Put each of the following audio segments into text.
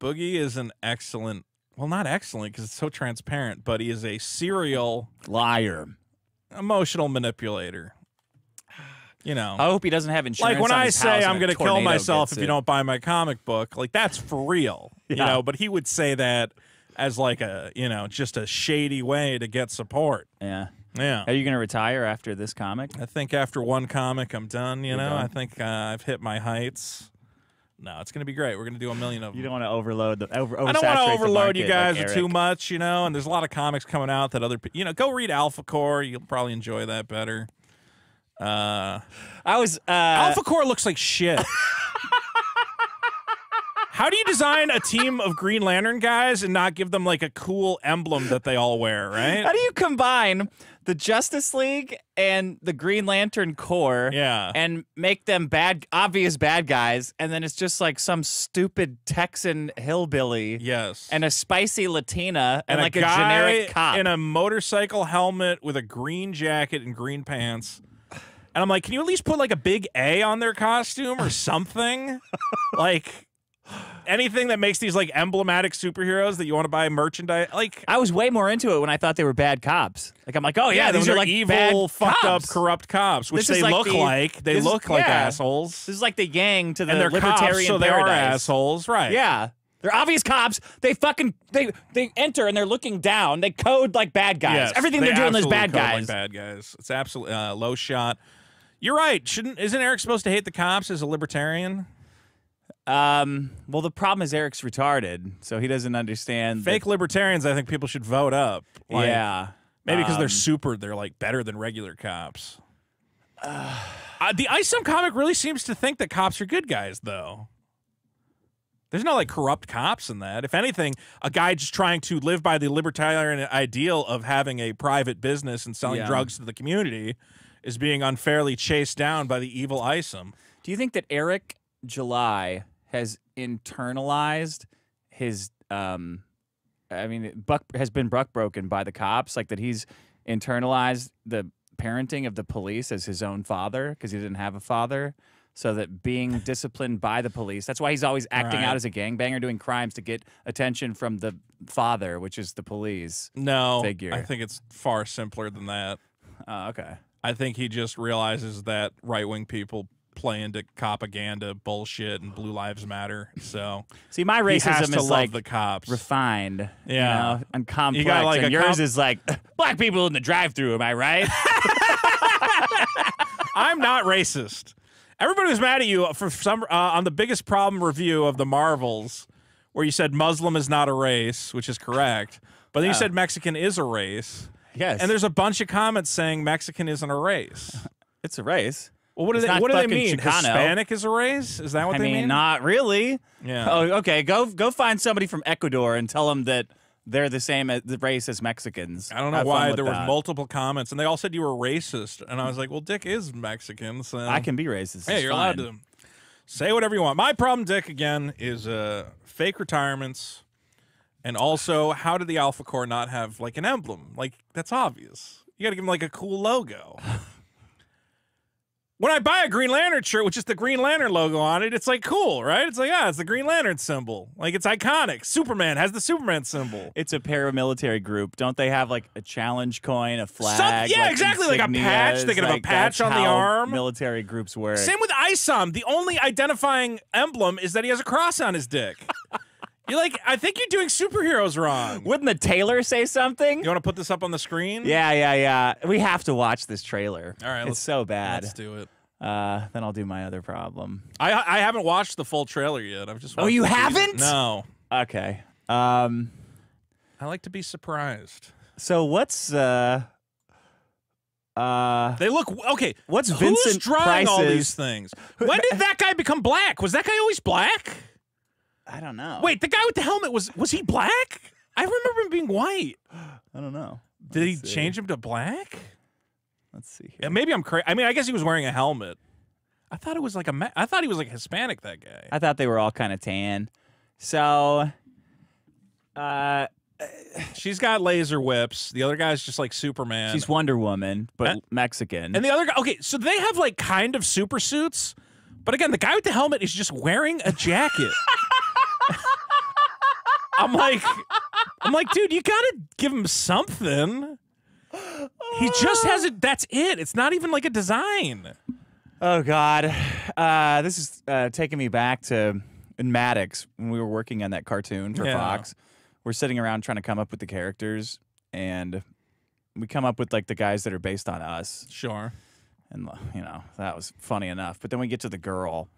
Boogie is an excellent, well, not excellent because it's so transparent, but he is a serial Liar. emotional manipulator. You know, I hope he doesn't have insurance. like when I say I'm going to kill myself if you it. don't buy my comic book, like that's for real. You know, but he would say that as like a, you know, just a shady way to get support. Yeah. Yeah. Are you going to retire after this comic? I think after one comic, I'm done. You You're know, done? I think uh, I've hit my heights. No, it's going to be great. We're going to do a million of them. You don't want to overload the over. I don't want to overload you guys like with too much, you know. And there's a lot of comics coming out that other, you know, go read Alphacore. You'll probably enjoy that better. Uh, I was uh, Alphacore looks like shit. How do you design a team of Green Lantern guys and not give them like a cool emblem that they all wear, right? How do you combine the Justice League and the Green Lantern Corps? Yeah. And make them bad, obvious bad guys, and then it's just like some stupid Texan hillbilly Yes. and a spicy Latina and, and like a, a, guy generic cop. in a motorcycle helmet with a green jacket and green pants. And I'm like, can you at least put like a big A on their costume or something? like anything that makes these like emblematic superheroes that you want to buy merchandise. Like, I was way more into it when I thought they were bad cops. Like I'm like, oh yeah, these these are like evil, fucked cops. up, corrupt cops, which they like look the- like. They look like yeah. assholes. This is like the gang to the and they're libertarian cops, so they paradise. are assholes, right? Yeah. They're obvious cops. They fucking they they enter and they're looking down. They code like bad guys. Yes, Everything they are doing is bad guys. like bad guys. It's absolutely uh, low shot. You're right. Shouldn't isn't Eric supposed to hate the cops as a libertarian? Um. Well, the problem is Eric's retarded, so he doesn't understand. Fake libertarians, I think people should vote up. Like, yeah. Maybe because they're Um, super, they're like better than regular cops. Uh, the Isom comic really seems to think that cops are good guys, though. There's no like corrupt cops in that. If anything, a guy just trying to live by the libertarian ideal of having a private business and selling Yeah. drugs to the community is being unfairly chased down by the evil Isom. Do you think that Eric July has internalized his um I mean buck has been buck broken by the cops like that he's internalized the parenting of the police as his own father because he didn't have a father so that being disciplined by the police that's why he's always acting Right. out as a gangbanger doing crimes to get attention from the father which is the police No, Figure. I think it's far simpler than that. oh okay I think he just realizes that right wing people play into propaganda bullshit and Blue Lives Matter. So see my racism is like the cops. refined, Yeah. you know, and complex. like, and yours is like black people in the drive-through. Am I right? I'm not racist. Everybody was mad at you for some uh, on the biggest problem review of the Marvels, where you said Muslim is not a race, which is correct, but then you said Mexican is a race, yes, and there's a bunch of comments saying Mexican isn't a race. it's a race. Well, what do they what do they mean? Chicano. Hispanic is a race? Is that what I they mean, not really. Yeah. Oh, okay. Go go find somebody from Ecuador and tell them that they're the same as the race as Mexicans. I don't know Have why there were multiple comments, and they all said you were racist, and I was like, "Well, Dick is Mexican, so I can be racist. Hey, you're fine. allowed to say whatever you want. My problem, Dick, again, is uh, fake retirements, and also how did the Alphacore not have like an emblem? Like that's obvious. You got to give them like a cool logo. when I buy a Green Lantern shirt with just the Green Lantern logo on it, it's like cool, right? It's like yeah, it's the Green Lantern symbol. Like it's iconic. Superman has the Superman symbol. It's a paramilitary group. Don't they have like a challenge coin, a flag? Some- yeah, like exactly, like a patch. They could have a patch on the arm. Military groups work. Same with Isom. The only identifying emblem is that he has a cross on his dick. You're like, I think you're doing superheroes wrong. Wouldn't the tailor say something? You want to put this up on the screen? Yeah, yeah, yeah. We have to watch this trailer. All right, it's let's- so bad. Let's do it. Uh, then I'll do my other problem. I I haven't watched the full trailer yet. I've just. Oh, you haven't? No. Okay. Um. I like to be surprised. So what's uh. Uh. They look okay. What's Who's Vincent drawing all these things? When did that guy become black? Was that guy always black? I don't know. Wait, the guy with the helmet was was he black? I remember him being white. I don't know. Did he Let's see. change him to black? Let's see here. Yeah, maybe I'm crazy. I mean, I guess he was wearing a helmet. I thought it was like a. Ma- I thought he was like Hispanic. That guy. I thought they were all kind of tan. So. Uh, She's got laser whips. The other guy's just like Superman. she's Wonder Woman, but Uh, Mexican. and the other guy. Okay, so they have like kind of super suits, but again, the guy with the helmet is just wearing a jacket. I'm like, I'm like, dude, you gotta give him something. He just has it. That's it. It's not even like a design. Oh God, uh, this is uh, taking me back to in Maddox when we were working on that cartoon for Yeah. Fox. We're sitting around trying to come up with the characters, and we come up with like the guys that are based on us, Sure. and you know that was funny enough. But then we get to the girl,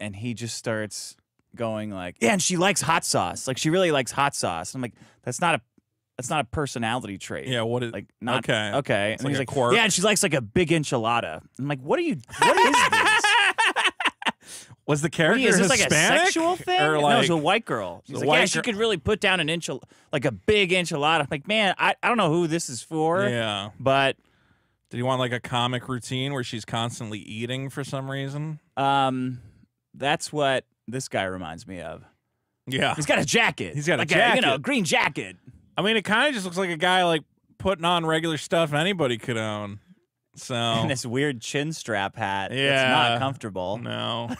and he just starts going like, "Yeah, and she likes hot sauce. Like she really likes hot sauce." I'm like, "That's not a." That's not a personality trait. Yeah. What is Like not Okay. Okay. It's and he's like a like, quirk. yeah, and she likes like a big enchilada. I'm like, what are you? What is this? Was the character you- is this like a sexual thing? Or no, like, it's a white girl. She's like, white yeah, she could really put down an enchil like a big enchilada. I'm like, man, I, I don't know who this is for, yeah. but Did you want like a comic routine where she's constantly eating for some reason? um, that's what this guy reminds me of. Yeah. He's got a jacket. He's got a like you know, green jacket. I mean, it kind of just looks like a guy like putting on regular stuff anybody could own. So And this weird chin strap hat. It's Yeah. not comfortable. no.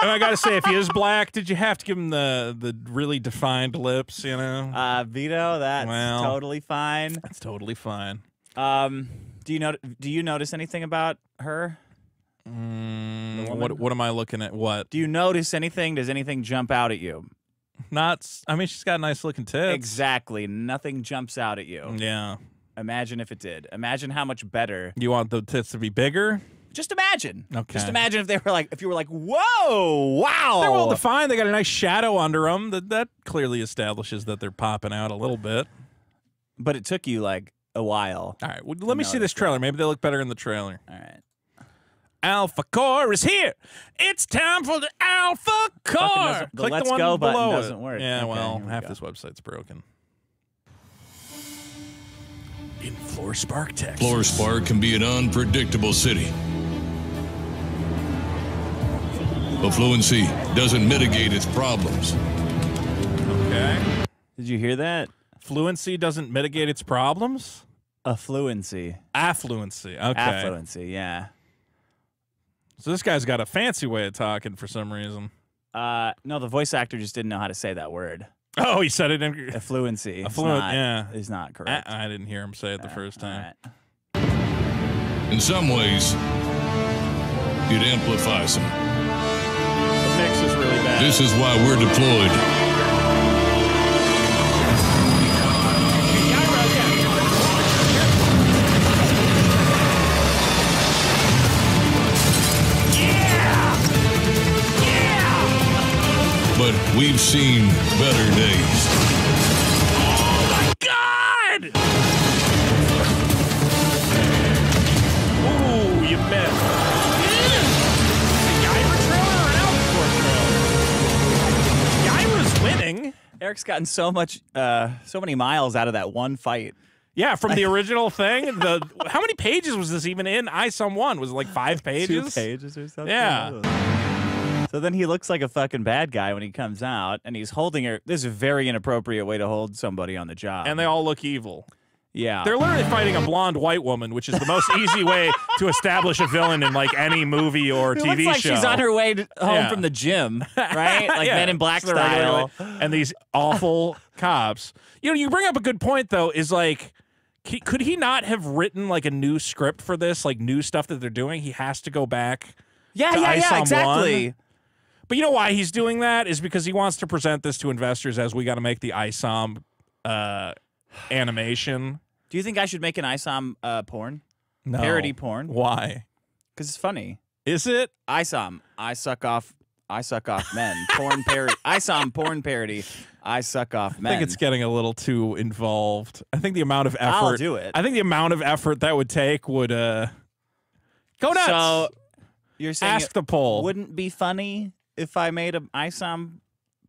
and I gotta say, if he is black, did you have to give him the the really defined lips? You know, Uh, Vito, that's Well. totally fine. that's totally fine. Um, do you know? Do you notice anything about her? Mm, woman? what what am I looking at? What? Do you notice anything? Does anything jump out at you? Not. I mean, she's got nice looking tits. Exactly. Nothing jumps out at you. Yeah. Imagine if it did. Imagine how much better. You want the tits to be bigger? Just imagine. Okay. Just imagine if they were like, if you were like, whoa, wow. They're well defined. They got a nice shadow under them. That that clearly establishes that they're popping out a little bit. but it took you like a while. All right. Well, let me see this trailer. Maybe they look better in the trailer. All right. Alphacore is here. It's time for the Alpha Core. the Click Let's the one Go button below doesn't work. Yeah, Okay, well, we half go. this website's broken. In Floor Spark, Texas. Floor Spark can be an unpredictable city. But fluency doesn't mitigate its problems. Okay. Did you hear that? Fluency doesn't mitigate its problems. Affluency. Affluency. Okay. Affluency. Yeah. So this guy's got a fancy way of talking for some reason. Uh, no, the voice actor just didn't know how to say that word. Oh, he said it in. Affluency. is Affluent, not- yeah. Is not correct. I didn't hear him say it the first time. right. In some ways, it amplifies him. The mix is really bad. This is why we're deployed. We've seen better days. Oh my God! Ooh, you missed. The Yaira trailer or an Alpha trailer? Yaira's winning. Eric's gotten so much, uh, so many miles out of that one fight. Yeah, from the original thing. The how many pages was this even in? I some one was it like five pages. Two pages or something. Yeah. So then he looks like a fucking bad guy when he comes out, and he's holding her. This is a very inappropriate way to hold somebody on the job. And they all look evil. yeah, They're literally fighting a blonde white woman, which is the most easy way to establish a villain in like any movie or It TV looks like show. she's on her way to, home Yeah. from the gym, right? Like Yeah, Men in Black style. And these awful cops. You know, you bring up a good point though. Is like, could he not have written like a new script for this, like new stuff that they're doing? He has to go back. Yeah, yeah, yeah, exactly. one. But you know why he's doing that is because he wants to present this to investors as we got to make the ISOM uh, animation. Do you think I should make an ISOM uh, porn? No. Parody porn? Why? Because it's funny. Is it? ISOM, I suck off, I suck off men. porn parody. ISOM porn parody. I suck off men. I think it's getting a little too involved. I think the amount of effort. I'll do it. I think the amount of effort that would take would uh go nuts. So you're saying Ask the poll. wouldn't be funny if I made an ISOM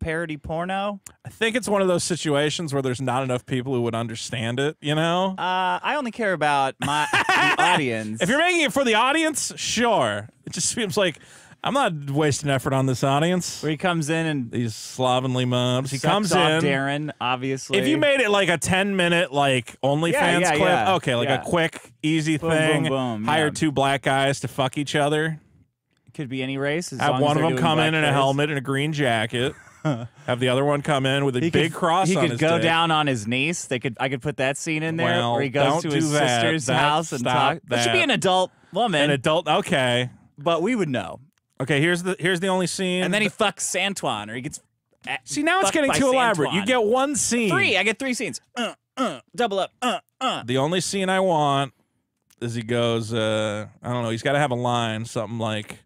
parody porno? I think it's one of those situations where there's not enough people who would understand it. You know, Uh, I only care about my audience. if you're making it for the audience, sure. It just seems like I'm not wasting effort on this audience. where he comes in and These slovenly mobs. He comes off in. Darren, obviously. If you made it like a 10 minute like OnlyFans Yeah, yeah, clip, yeah. okay, like a quick, easy Boom, thing. boom, boom, hire two black guys to fuck each other. Could be any race. As Have long as one of them come in in a helmet and a green jacket. Have the other one come in with a He big could, cross He could go down on his niece. They could. I could put that scene in there Well, where he goes to his that. sister's That- house and talk. It should be an adult woman, An adult. Okay. but we would know. Okay. Here's the here's the only scene. And then he fucks Santuan, or he gets. see now it's getting too elaborate. You get one scene. three. I get three scenes. Uh, uh, double up. Uh, uh. The only scene I want is he goes. uh I don't know. He's got to have a line, something like.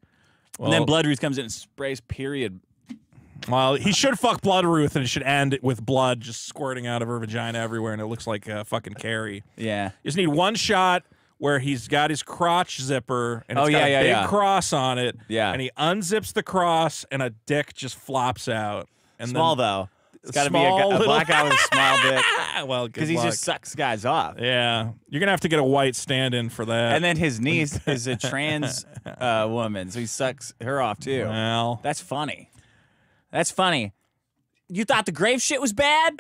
Well, and then Bloodroot comes in and sprays period. Well, he should fuck Blood Ruth, and it should end with blood just squirting out of her vagina everywhere, and it looks like uh, fucking Carrie. Yeah. You just need one shot where he's got his crotch zipper and it's Oh, got yeah, a yeah, big yeah. cross on it. Yeah. And he unzips the cross and a dick just flops out. And Small then, though. It's got to be a, a little- black guy with a small dick well, because he just sucks guys off. Yeah. You're going to have to get a white stand in for that. And then his niece is a trans uh, woman, so he sucks her off too. well, That's funny. That's funny. You thought the grave shit was bad?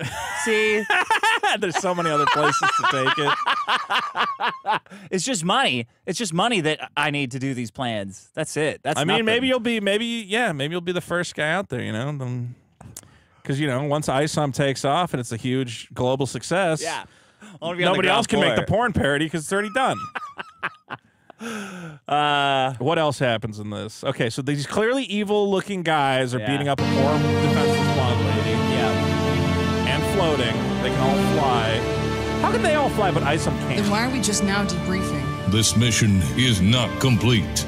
See, there's so many other places to take it. it's just money. It's just money that I need to do these plans. That's it. That's I mean, nothing. maybe you'll be, maybe, yeah, maybe you'll be the first guy out there, you know? Because, you know, once ISOM takes off and it's a huge global success, yeah. I wanna be on the nobody else can make the porn parody because it's already done. Uh, What else happens in this? Okay, so these clearly evil-looking guys are Yeah. beating up a poor defenseless blonde lady yeah. and floating. They can all fly. How can they all fly, but Isom Then can't? why are we just now debriefing? This mission is not complete.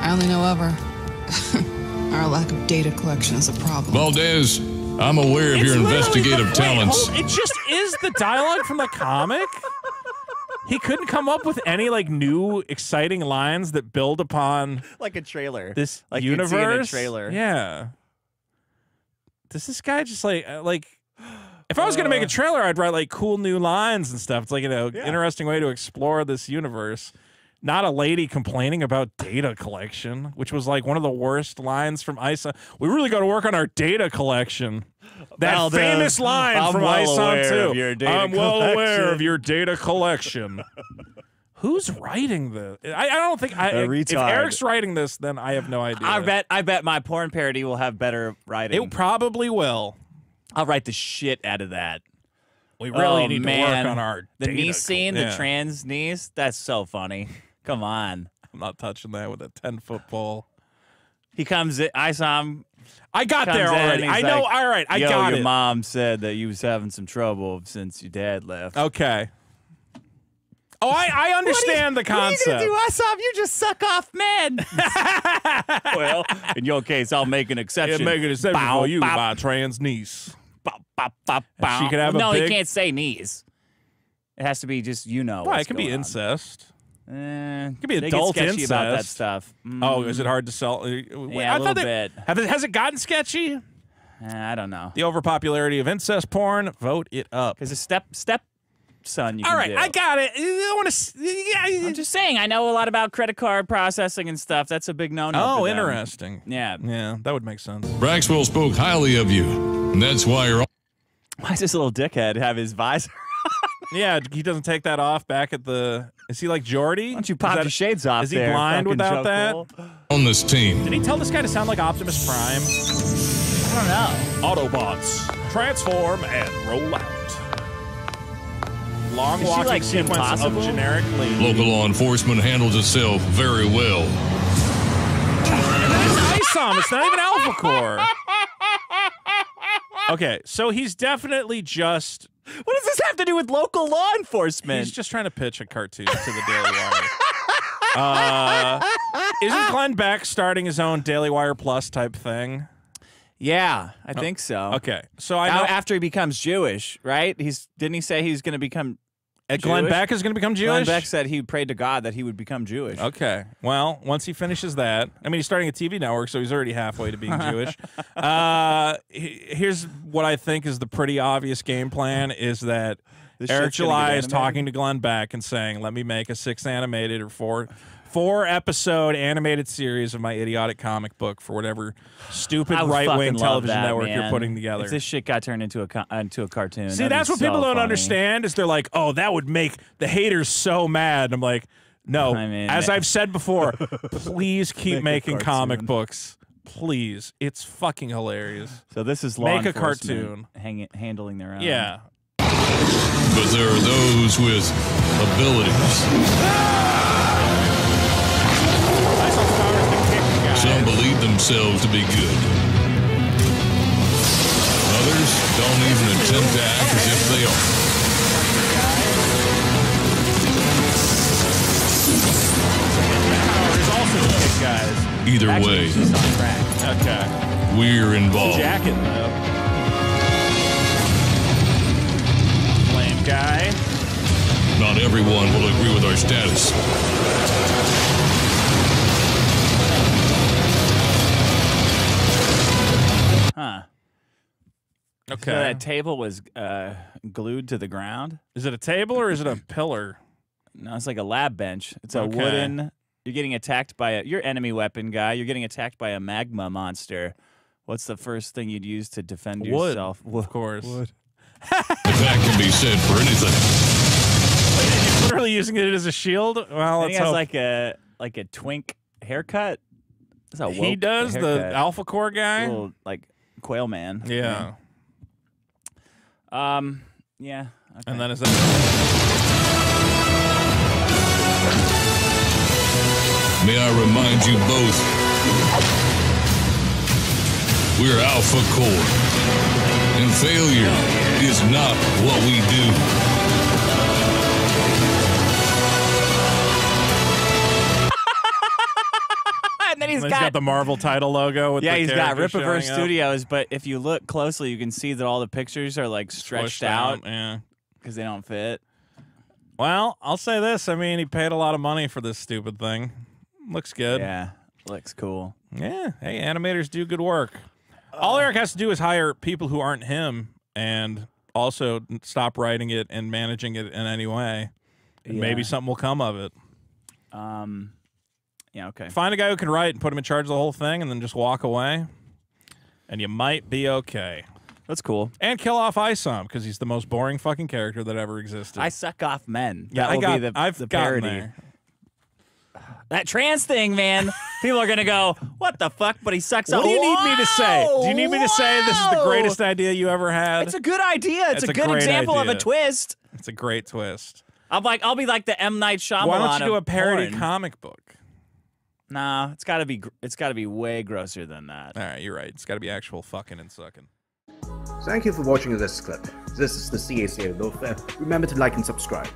I only know of her. Our lack of data collection is a problem. Valdez, I'm aware of It's your investigative the- wait, talents. hold- it just is the dialogue from the comic. He couldn't come up with any like new exciting lines that build upon Like a trailer. this like you'd universe. see in a trailer. Yeah. Does this guy just like uh, like? If I was gonna make a trailer, I'd write like cool new lines and stuff. It's like you know, interesting way to explore this universe. Not a lady complaining about data collection, which was like one of the worst lines from ISA. We really got to work on our data collection. That Valdez, famous line I'm from well ISOM aware too. of your data I'm well aware collection." of your data collection. Who's writing this? I, I don't think I, if. Eric's writing this, then I have no idea. I bet. I bet my porn parody will have better writing. It probably will. I'll write the shit out of that. We really oh, need man. to work on our the niece scene, yeah. the trans niece. That's so funny. Come on. I'm not touching that with a ten foot pole. He comes in. I saw him. I got there already. I he's know. like, all right, I Yo, got your it. mom said that you was having some trouble since your dad left. Okay. Oh, I, I understand the concept. I saw you just suck off men. well, in your case, I'll make an exception. Yeah, make it exception Bow, for you, bow, my trans niece. bow, bow, bow, bow. she could have a no, big- he can't say niece. It has to be just you know. What's It could be on. incest. Eh, could be they adult get sketchy about that incest. stuff. Mm, Oh, is it hard to sell? uh, Wait, Yeah, I a little that- bit. Have it, has it gotten sketchy? eh, I don't know. The overpopularity of incest porn. Vote it up. Because a step step son, you All can right, do. I got it. I want to. Yeah. I'm just saying, I know a lot about credit card processing and stuff. That's a big no-no. Oh, interesting. Yeah. Yeah, that would make sense. Braxwell spoke highly of you, and that's why you're Why does this little dickhead have his visor? Yeah, he doesn't take that off back at the. Is he like Geordi? Why don't you pop your shades off? is he there, blind without that? Cole? on this team. Did he tell this guy to sound like Optimus Prime? I don't know. Autobots transform and roll out. Long Is walking like sequence Possible? of generic lady. Local law enforcement handles itself very well. And then it's ISOM. It's not even Alphacore. Okay, so he's definitely just What does this have to do with local law enforcement? he's just trying to pitch a cartoon to the Daily Wire. Uh, isn't Glenn Beck starting his own Daily Wire Plus type thing? yeah, I think so. Okay, so I Now, know after he becomes Jewish, right? He's didn't he say he's going to become Glenn Beck is going to become Jewish. Glenn Beck said he prayed to God that he would become Jewish. Okay. Well, once he finishes that, I mean, he's starting a TV network, so he's already halfway to being Jewish. Uh, he- here's what I think is the pretty obvious game plan: is that This Eric July is talking to Glenn Beck and saying, "Let me make a six animated or four." Four episode animated series of my idiotic comic book for whatever stupid right wing television that, network you're putting together. If this shit got turned into a into a cartoon, See, that's be what people don't funny. understand is they're like, oh, that would make the haters so mad. I'm like, no. I mean, as I've said before, please keep making comic books. please. It's fucking hilarious. So this is law Make a cartoon. hang, handling their own. Yeah. But there are those with abilities. Ah! Some believe themselves to be good. Others don't even attempt to act as if they are. power is also to kick guys. Either way, it's just on track. Okay. we're involved. Jacket though. Lame guy. Not everyone will agree with our status. Okay. So that table was uh, glued to the ground. is it a table or is it a pillar? No, it's like a lab bench. It's a Okay. wooden. You're getting attacked by a. Your enemy weapon guy. You're getting attacked by a magma monster. What's the first thing you'd use to defend Wood, yourself? of course. Wood. If that can be said for anything. He's literally using it as a shield. Well, I let's has hope like a like a twink haircut. That's a he woke does. The. Alphacore guy. little like quail man. yeah. Um. Yeah. Okay. And then is that? May I remind you both, we're Alpha Corps, and failure is not what we do. Then he's He's got, the Marvel title logo with yeah, the he's got Rippaverse. Studios, but if you look closely, you can see that all the pictures are like stretched Pushed out Yeah. because they don't fit. Well, I'll say this. I mean, he paid a lot of money for this stupid thing. Looks good. Yeah, looks cool. Yeah. Hey, animators do good work. All Eric has to do is hire people who aren't him and also stop writing it and managing it in any way. And maybe something will come of it. Um, yeah, okay. Find a guy who can write and put him in charge of the whole thing and then just walk away. And you might be okay. That's cool. And kill off Isom because he's the most boring fucking character that ever existed. I suck off men. yeah, that I will got, be the, I've the parody. there. That trans thing, man. People are gonna go, "What the fuck?" But he sucks off. What do you need me to say? Do you need me to say this is the greatest idea you ever had? It's a good idea. It's, It's a, a good example of a twist. It's a great twist. I'm like, I'll be like the M Night Shyamalan. Why don't you do a parody porn. comic book? Nah, it's got to be. It's got to be way grosser than that. All right, you're right. It's got to be actual fucking and sucking. Thank you for watching this clip. This is the CACA Loaf. Remember to like and subscribe.